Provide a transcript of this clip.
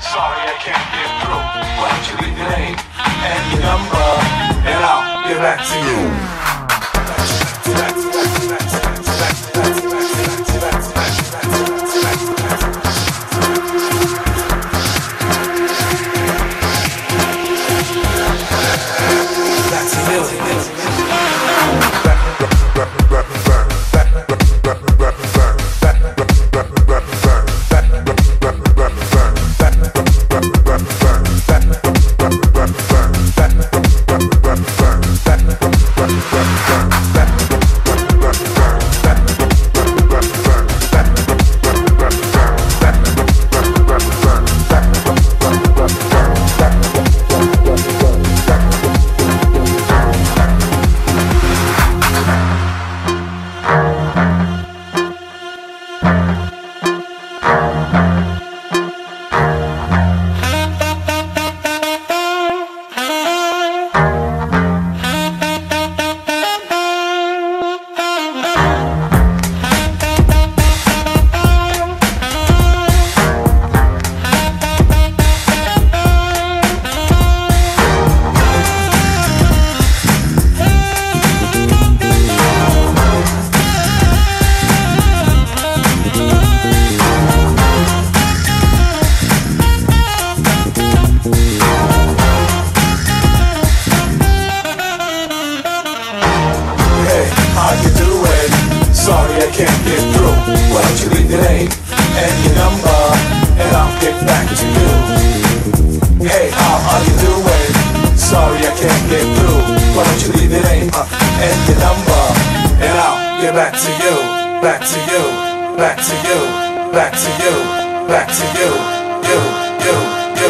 Sorry I can't get through. Why don't you leave your name and your number, and I'll get back to you. Can't get through. Why don't you leave your name and your number, and I'll get back to you. Hey, how are you doing? Sorry I can't get through. Why don't you leave your name uh, and your number, and I'll get back to you, back to you, back to you, back to you, back to you, you, you, you,